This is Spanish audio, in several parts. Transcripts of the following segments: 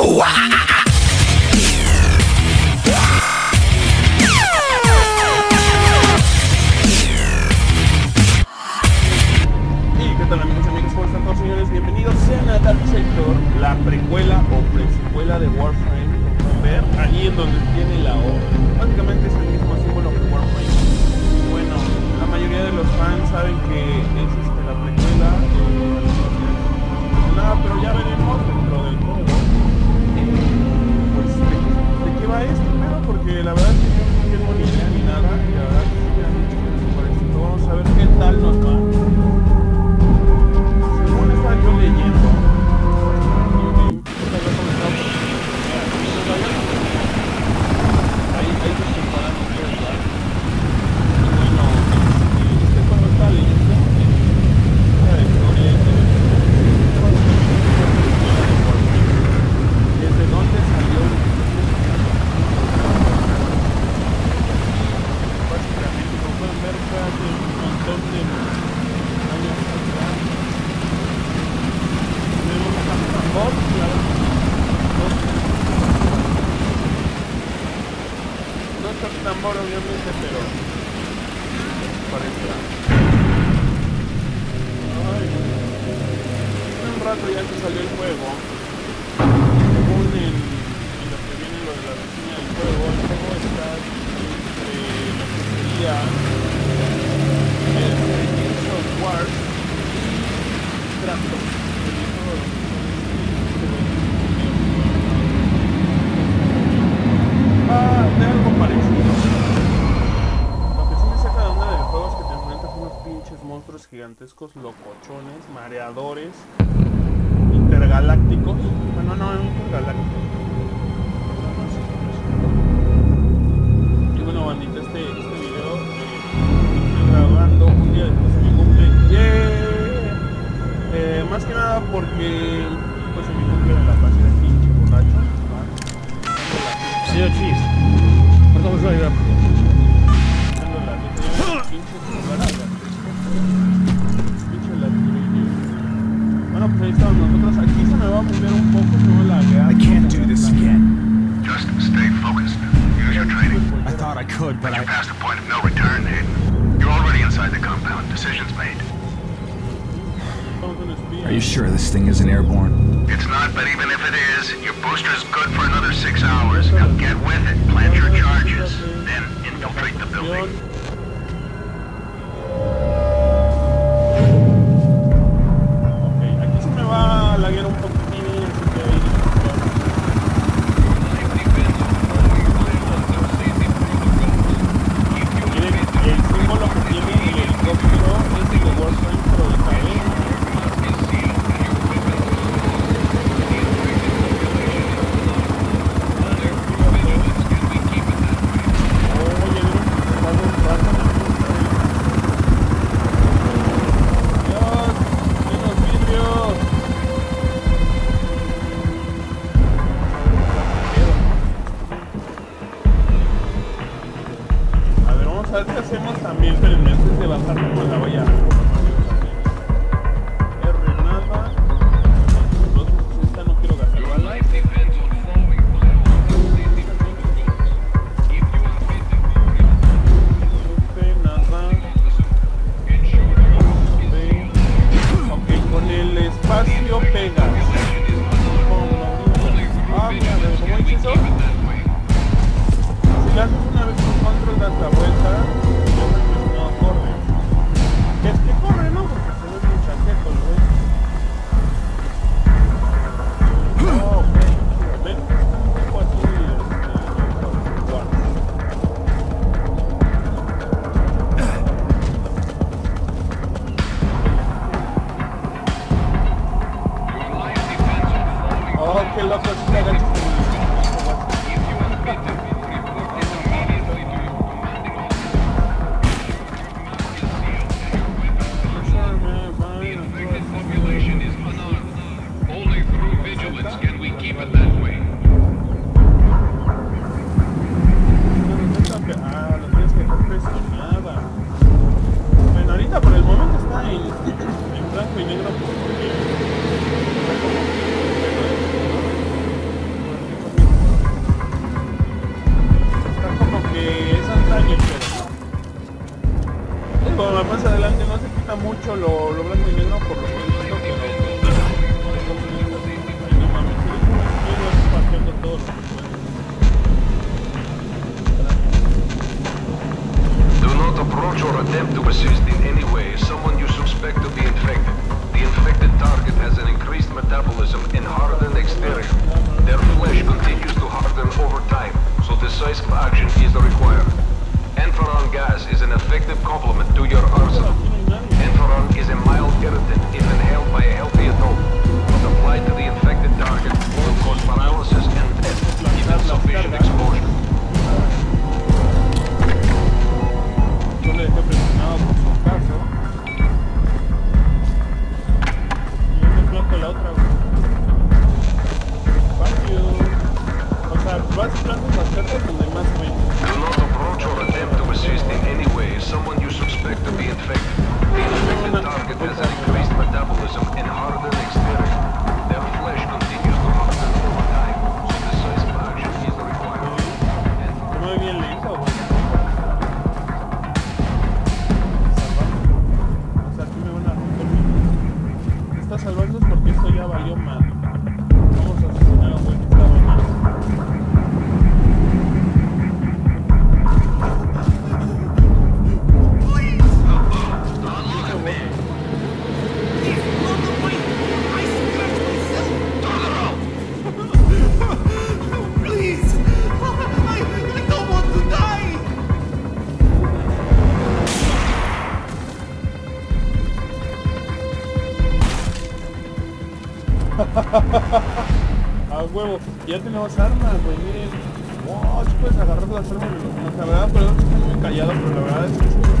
哇 gigantescos locochones, mareadores, intergalácticos. Bueno, no, es un intergalácticos. Y bueno, bandita, este, este video estoy grabando un día después de mi cumple. Yeah. Más que nada porque can't do this again. Just stay focused. Use your training. I thought I could, but, but I... You passed the point of no return, Hayden. You're already inside the compound. Decision's made. Are you sure this thing isn't airborne? It's not, but even if it is, your booster's good for another six hours. Now get with it, plant your charges, then infiltrate the building. salsa hacemos también, pero en vez de bajar como la olla. Attempt to assist in any way someone you suspect to be infected. The infected target has an increased metabolism and hardened exterior. Their flesh continues to harden over time, so decisive action is required. Enferon gas is an effective complement to your arsenal. Enferon is a mild irritant if inhaled by a healthy adult. Applied to the infected target will cause paralysis and death given sufficient exposure. A huevo. Ya tenemos armas, güey, miren. Sí puedes agarrar las armas de los. La verdad, perdón estoy muy callado, pero la verdad es que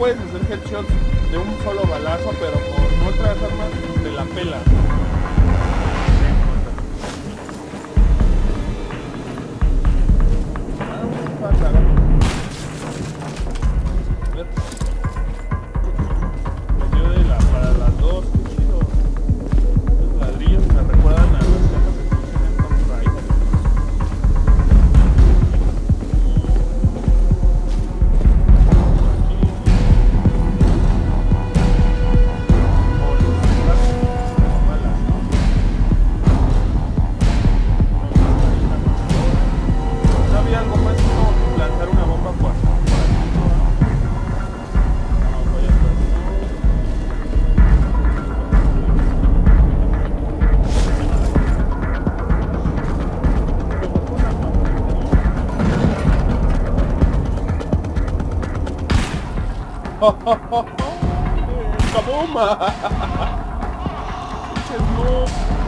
puedes hacer headshots de un solo Acabou uma! Vocês não...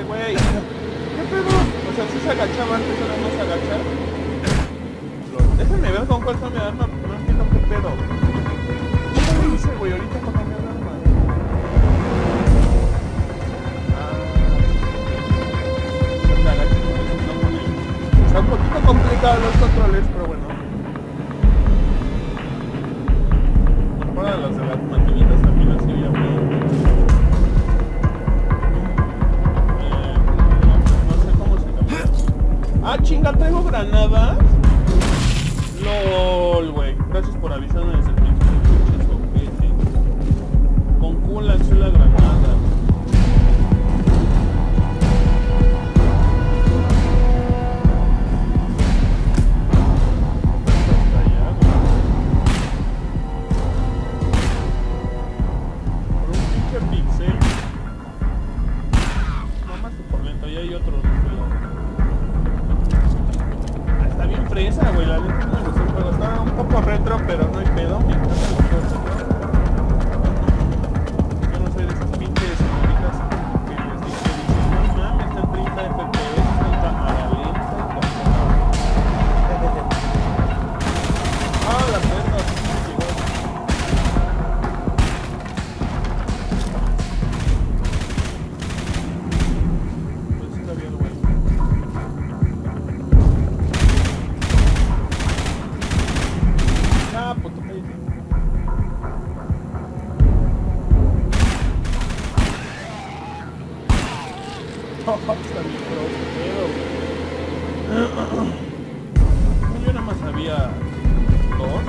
Este güey. ¿Qué pedo? O sea, si se agachaba antes, ahora no se agacha. Déjenme ver con cuál está mi arma, no entiendo qué pedo. ¿Qué me dice, güey? Ahorita con cambiar de arma. Ah. Está un poquito complicado los controles, pero bueno. Ahora los de las maquinitas. Ah, chinga, traigo granadas. había dos,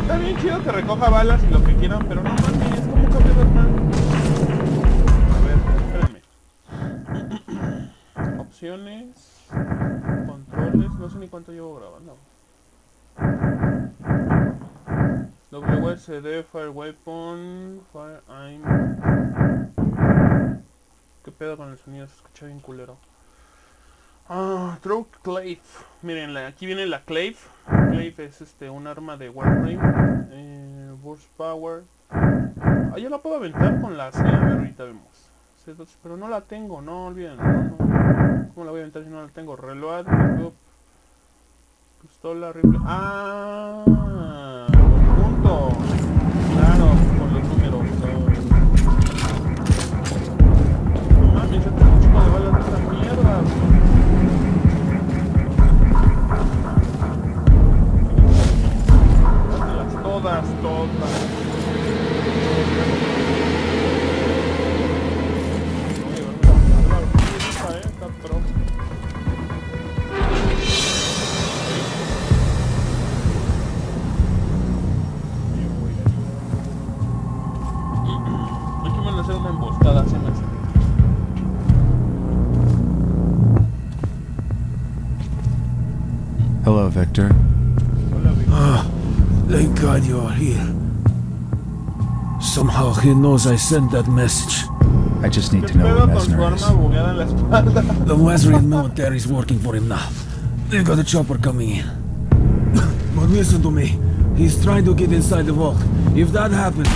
Está bien chido que recoja balas y lo que quieran, pero no. CD, Fire Weapon, Fire Aim. ¿Qué pedo con el sonido? Se escucha bien culero. Ah, Throat Clave. Miren, aquí viene la Clave. Clave es este, un arma de Warframe. Eh, Burst Power. Ah, ya la puedo aventar con la C. A ver, ahorita vemos. C2, pero no la tengo, no olviden. ¿Cómo la voy a aventar si no la tengo? Reload, pistola, rifle. Ah, Thank God you are here. Somehow he knows I sent that message. I just need to know where Mesner is. The Wesleyan military is working for him now. They've got a chopper coming in. but listen to me. He's trying to get inside the vault. If that happens...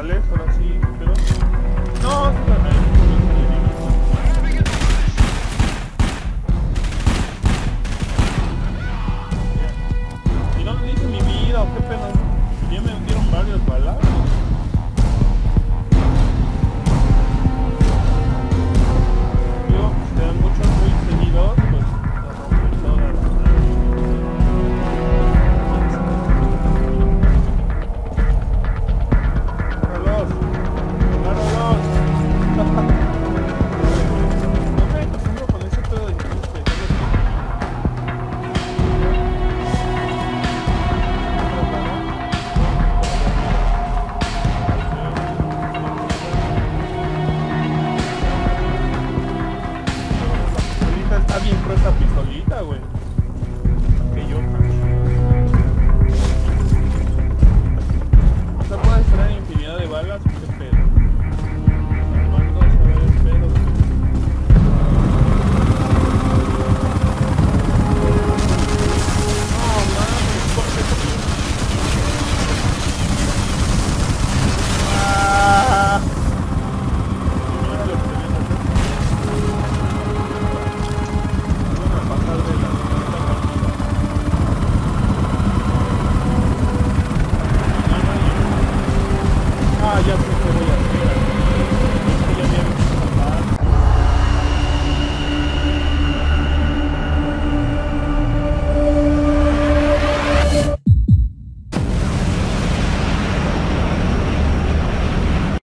Valeu,